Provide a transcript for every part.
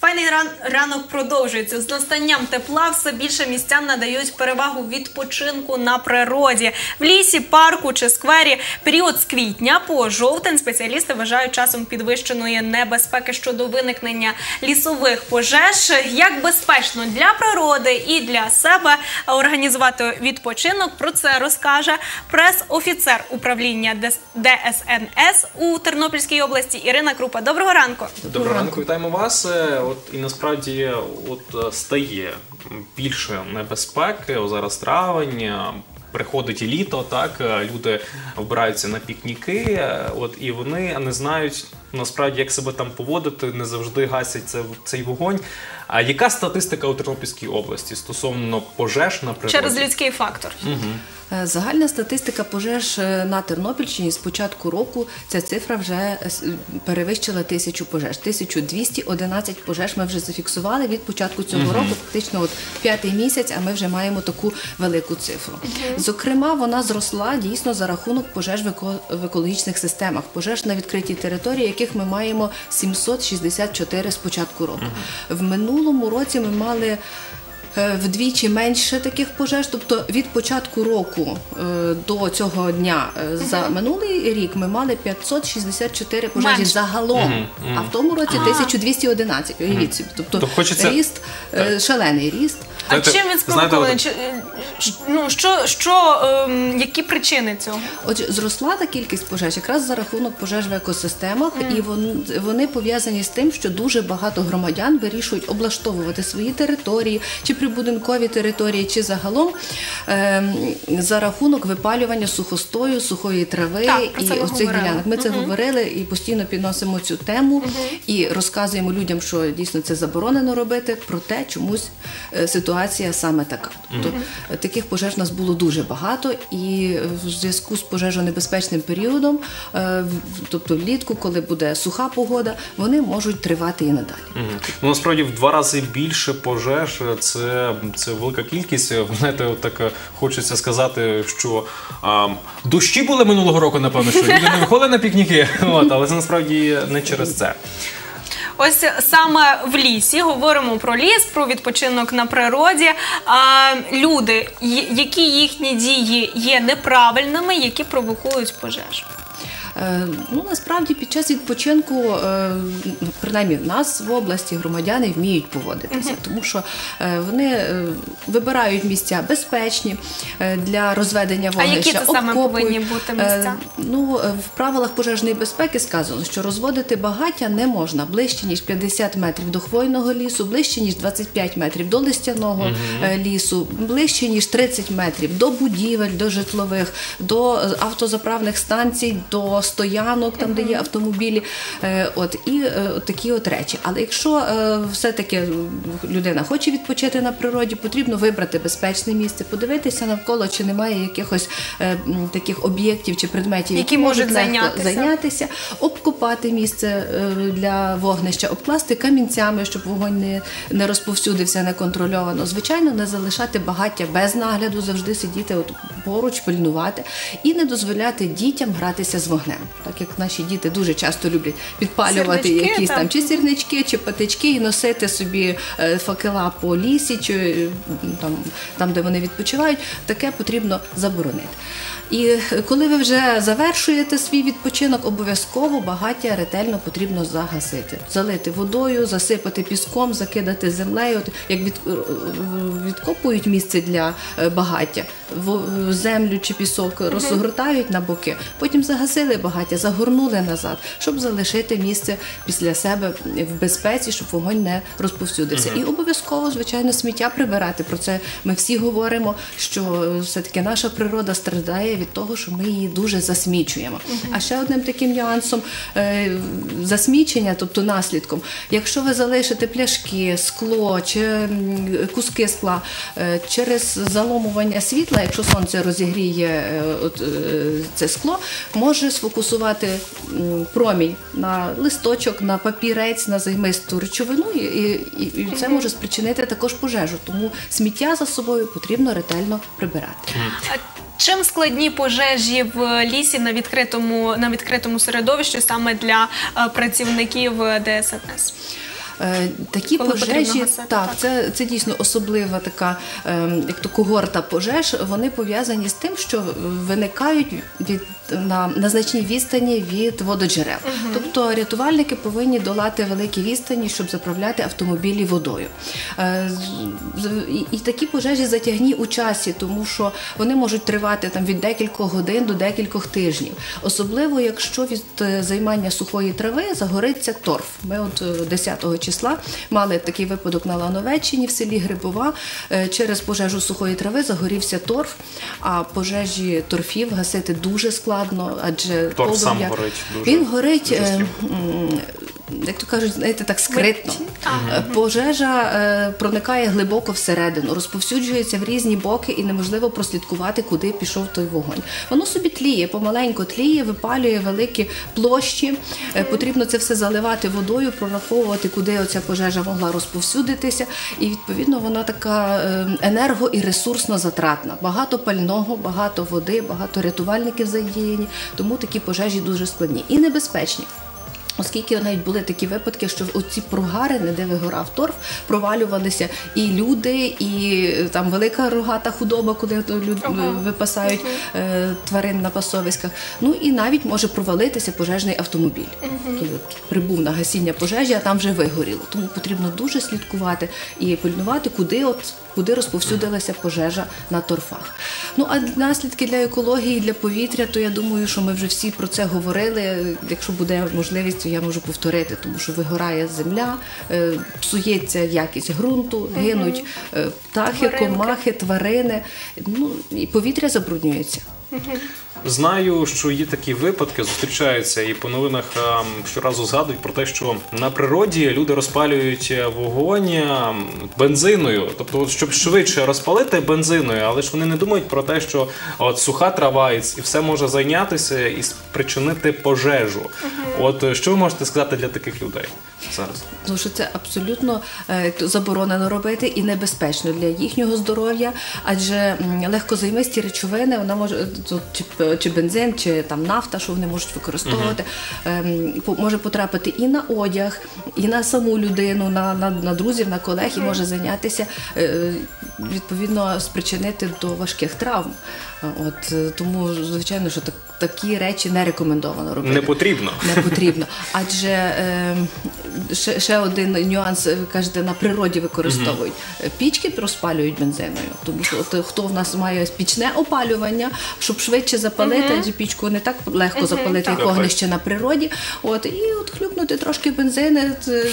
Файний ран ранок продовжується. З настанням тепла все більше містян надають перевагу відпочинку на природі в лісі, парку чи сквері. Період з квітня по жовтень спеціалісти вважають часом підвищеної небезпеки щодо виникнення лісових пожеж. Як безпечно для природи і для себе організувати відпочинок? Про це розкаже прес-офіцер управління ДСНС у Тернопільській області Ірина Крупа. Доброго ранку. Доброго ранку, вітаємо вас. От і насправді от е, стає більше небезпеки. О, Зараз травень. е, Приходить літо, так е, люди вбираються на пікніки, от і вони не знають насправді, як себе там поводити, не завжди гасять це, цей вогонь. А яка статистика у Тернопільській області стосовно пожеж на природі? Через людський фактор. Е, Загальна статистика пожеж е, на Тернопільщині з початку року ця цифра вже е, перевищила тисячу пожеж. 1211 пожеж ми вже зафіксували від початку цього року. Фактично, от п'ятий місяць, а ми вже маємо таку велику цифру. Зокрема, вона зросла дійсно за рахунок пожеж в еко- в екологічних системах, пожеж на відкритій території, яких ми маємо 764 з початку року. В минулому році ми мали. Е, Вдвічі менше таких пожеж, тобто від початку року е, до цього дня е, за минулий рік ми мали 564 пожежі Менше. загалом, а в тому році 1211. Уявіть собі. Тобто То хочеться- ріст е, шалений ріст. А Знаєте, чим він спровокований? ну, що, що, ем, які причини цього? Отже, зросла та кількість пожеж якраз за рахунок пожеж в екосистемах, і вон, вони пов'язані з тим, що дуже багато громадян вирішують облаштовувати свої території, чи прибудинкові території, чи загалом ем, за рахунок випалювання сухостою, сухої трави Так, і це ви цих ділянок. Ми це говорили і постійно підносимо цю тему і розказуємо людям, що дійсно це заборонено робити. Проте чомусь е, ситуація саме така. Тобто е, таких пожеж у нас було дуже багато, і в зв'язку з пожежонебезпечним періодом, е, тобто влітку, коли буде суха погода, вони можуть тривати і надалі. Мгм. Ну насправді в два рази більше пожеж це, це велика кількість. Знаєте, от так е, хочеться сказати, що а, дощі були минулого року, напевно, що люди не виходили на пікніки, от, але це насправді не через це. Ось саме в лісі говоримо про ліс, про відпочинок на природі. А люди, які їхні дії є неправильними, які провокують пожежу. Е, Ну насправді під час відпочинку, е, принаймні в нас в області громадяни вміють поводитися, тому що е, вони вибирають місця безпечні для розведення А які це саме повинні бути місця? Ну в правилах пожежної безпеки сказано, що розводити багаття не можна. Ближче ніж 50 метрів до хвойного лісу, ближче ніж 25 метрів до листяного лісу, ближче ніж 30 метрів до будівель, до житлових, до автозаправних станцій, до стоянок, там де є автомобілі. Е, От і е, от такі от речі. Але якщо е, все-таки людина хоче відпочити на природі, потрібно вибрати безпечне місце, подивитися навколо, чи немає якихось таких об'єктів чи предметів, Які можуть зайнятися. зайнятися, обкопати місце для вогнища, обкласти камінцями, щоб вогонь не, не розповсюдився неконтрольовано. Звичайно, не залишати багаття без нагляду, завжди сидіти от поруч, пильнувати і не дозволяти дітям гратися з вогнем, так як наші діти дуже часто люблять підпалювати Сірнички якісь там. там чи сірнички, чи патички, і носити собі е, факела по лісі, чи е, там, там, де вони відпочивають, таке потрібно заборонити. І е, коли ви вже завершуєте свій відпочинок, обов'язково багаття ретельно потрібно загасити, залити водою, засипати піском, закидати землею. От Як від, відкопують місце для багаття, землю чи пісок розгортають на боки, потім загасили багаття, загорнули назад, щоб залишити місце після себе в безпеці, щоб вогонь не розповсюдився. І обов'язково, звичайно, сміття прибирати. Про це ми всі говоримо, що все-таки наша природа страждає від того, що ми її дуже засмічуємо. А ще одним таким нюансом е, засмічення, тобто наслідком, якщо ви залишите пляшки, скло чи куски скла е, через заломування світла, якщо сонце розігріє е, це скло, може сфокусувати м, промінь на листочок, на папірець, на займисту речовину, і, і, і це може спричинити також пожежу. Тому сміття за собою потрібно ретельно прибирати. Чим складні пожежі в лісі на відкритому на відкритому середовищі саме для е, працівників ДСНС? Е, Такі Коли пожежі, гасити, так, так. Це, це дійсно особлива така, ем, як то когорта пожеж. Вони пов'язані з тим, що виникають від на, на значній відстані від вододжерел. Тобто рятувальники повинні долати великі відстані, щоб заправляти автомобілі водою. Е, і, і такі пожежі затягні у часі, тому що вони можуть тривати там від декількох годин до декількох тижнів. Особливо, якщо від е, займання сухої трави загориться торф. Ми от е, 10 числа мали такий випадок на Лановеччині в селі Грибова. Е, Через пожежу сухої трави загорівся торф, а пожежі торфів гасити дуже складно, адже Торф сам горить дуже- Він горить. дуже е, Як то кажуть, знаєте, так скритно. Е, Пожежа е, проникає глибоко всередину, розповсюджується в різні боки і неможливо прослідкувати, куди пішов той вогонь. Воно собі тліє, помаленьку тліє, випалює великі площі. Е, Потрібно це все заливати водою, прораховувати, куди оця пожежа могла розповсюдитися. І відповідно вона така енерго і ресурсно затратна. Багато пального, багато води, багато рятувальників задіяні. Тому такі пожежі дуже складні і небезпечні. Оскільки навіть були такі випадки, що оці прогарини, де вигорав торф, провалювалися і люди, і е, там велика рогата худоба, куди то люд, Ага. випасають е, тварин на пасовиськах. Ну і навіть може провалитися пожежний автомобіль, який от прибув на гасіння пожежі, а там вже вигоріло. Тому потрібно дуже слідкувати і пильнувати, куди от куди розповсюдилася пожежа на торфах. Ну а наслідки для екології, для повітря, то я думаю, що ми вже всі про це говорили. Якщо буде можливість, то я можу повторити, тому що вигорає земля, е, псується якість ґрунту, гинуть е, птахи, комахи, тварини. Ну і повітря забруднюється. Знаю, що є такі випадки, зустрічаються і по новинах ем, щоразу згадують про те, що на природі люди розпалюють е, вогонь ем, бензиною, тобто, щоб швидше розпалити бензиною, але ж вони не думають про те, що от суха трава і, все може зайнятися і спричинити пожежу. От е, що ви можете сказати для таких людей зараз? Тому що це абсолютно е, заборонено робити і небезпечно для їхнього здоров'я, адже легкозаймисті речовини, вона може чи, чи бензин, чи там нафта, що вони можуть використовувати, ем, може потрапити і на одяг, і на саму людину, на, на, на друзів, на колег, і може зайнятися е, відповідно спричинити до важких травм. От е, тому, звичайно, що так, такі речі не рекомендовано робити Не потрібно. не потрібно. Адже е, ще, ще один нюанс, ви кажете, на природі використовують. Е, Пічки розпалюють бензиною. Тому що от, е, хто в нас має пічне опалювання, щоб швидше запалити, адже пічку не так легко запалити, як так. вогнище на природі. От, і от хлюпнути трошки бензини, це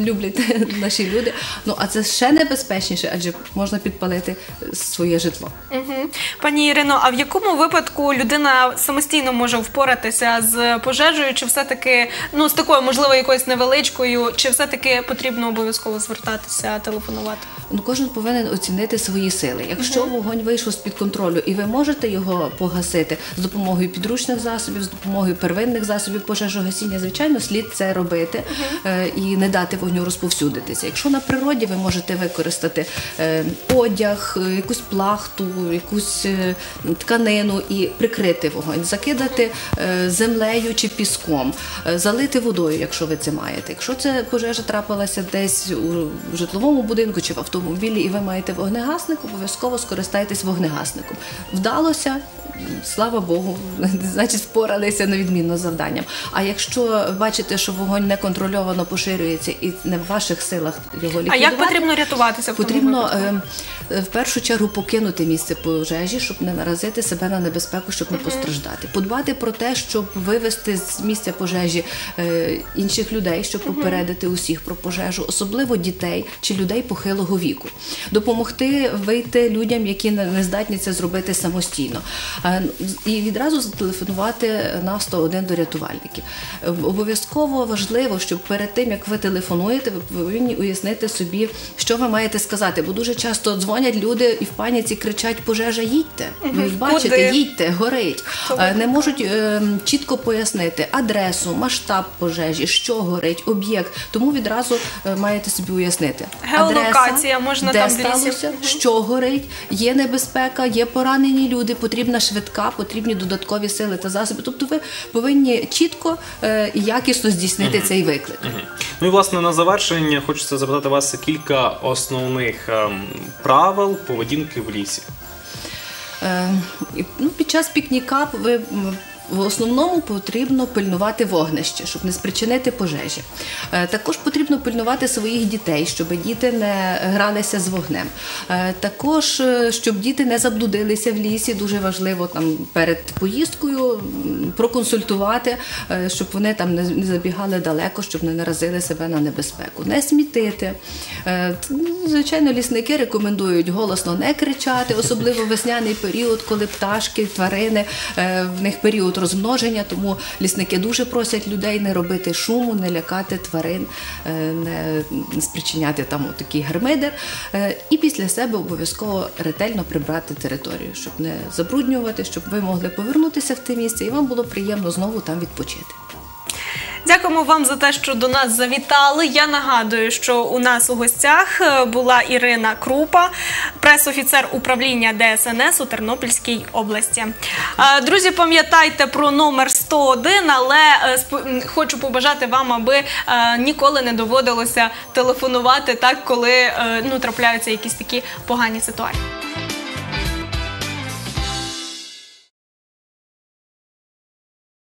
люблять наші люди. Ну а це ще небезпечніше, адже можна підпалити своє житло. Мгм. Пані Ірино, а в якому випадку людина самостійно може впоратися з пожежею, чи все-таки ну з такою, можливо, якоюсь невеличкою, чи все-таки потрібно обов'язково звертатися, телефонувати? Ну, кожен повинен оцінити свої сили. Якщо вогонь вийшов з-під контролю і ви можете його погасити з допомогою підручних засобів, з допомогою первинних засобів пожежогасіння, звичайно, слід це робити е, і не дати вогню розповсюдитися. Якщо на природі ви можете використати е, одяг, е, якусь плахту, якусь е, тканину і прикрити вогонь, закидати е, землею чи піском, е, залити водою, якщо ви це маєте. Якщо це пожежа трапилася десь у житловому будинку чи в автомобілі, і ви маєте вогнегасник, обов'язково скористайтесь вогнегасником. Вдалося, слава Богу, значить впоралися невідмінно з завданням. А якщо бачите, що вогонь неконтрольовано поширюється і не в ваших силах його А як потрібно рятуватися в Потрібно е, в першу чергу покинути місце пожежі, щоб не наразити себе на небезпеку, щоб не постраждати. Подбати про те, щоб вивести з місця пожежі е, інших людей, щоб попередити усіх про пожежу, особливо дітей чи людей похилого віку. Допомогти вийти людям, які не здатні це зробити самостійно. Е, І відразу зателефонувати на 101 до рятувальників. Е, Обов'язково важливо, щоб перед тим як ви телефонуєте, ви повинні уяснити собі, що ви маєте сказати. Бо дуже часто дзвонять люди і в паніці кричать: пожежа, їдьте. Ви бачите, їдьте, горить. Е, Не можуть е, чітко пояснити адресу, масштаб пожежі, що горить, об'єкт. Тому відразу е, маєте собі уяснити. Геолокація можна де там сталося, що горить, є небезпека, є поранені люди, потрібна швидка, потрібні додаткові сили та засоби. Тобто ви повинні чітко е, і якісно здійснити цей виклик. Ну і власне на завершення хочеться запитати вас кілька основних ем, правил поведінки в лісі. Е, ну, під час пікніка ви. В основному потрібно пильнувати вогнище, щоб не спричинити пожежі. Е, Також потрібно пильнувати своїх дітей, щоб діти не гралися з вогнем. Е, Також, е, щоб діти не заблудилися в лісі, дуже важливо там перед поїздкою проконсультувати, щоб вони там не забігали далеко, щоб не наразили себе на небезпеку. Не смітити. Ну, Звичайно, лісники рекомендують голосно не кричати, особливо весняний період, коли пташки, тварини, в них період розмноження, тому лісники дуже просять людей не робити шуму, не лякати тварин, е, не спричиняти там такий гермидер. Е, І після себе обов'язково ретельно прибрати територію, щоб не забруднювати, щоб ви могли повернутися в те місце і вам було приємно знову там відпочити. Дякуємо вам за те, що до нас завітали. Я нагадую, що у нас у гостях е, була Ірина Крупа, прес-офіцер управління ДСНС у Тернопільській області. Е, Друзі, пам'ятайте про номер 101, але е, хочу побажати вам, аби ніколи не доводилося телефонувати так, коли ну трапляються якісь такі погані ситуації.